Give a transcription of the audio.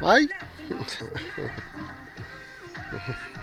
はい。